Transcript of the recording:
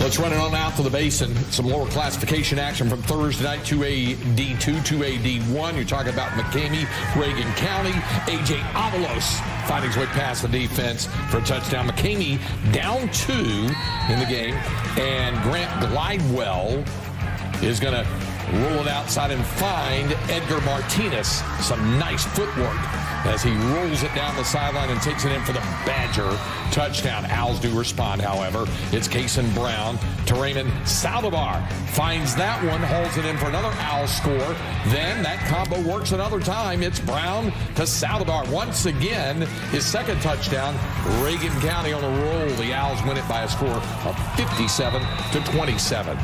Let's run it on out to the basin. Some lower classification action from Thursday night, 2A D2, 2A D1. You're talking about McCamey, Reagan County. A.J. Avalos finding his way past the defense for a touchdown. McCamey down two in the game. And Grant Glidewell is going to roll it outside and find Edgar Martinez. Some nice footwork as he rolls it down the sideline and takes it in for the Badger touchdown. Owls do respond, however. It's Kason Brown to Raymond Saldivar. Finds that one, hauls it in for another Owl score. Then that combo works another time. It's Brown to Saldivar. Once again, his second touchdown. Reagan County on a roll. The Owls win it by a score of 57 to 27.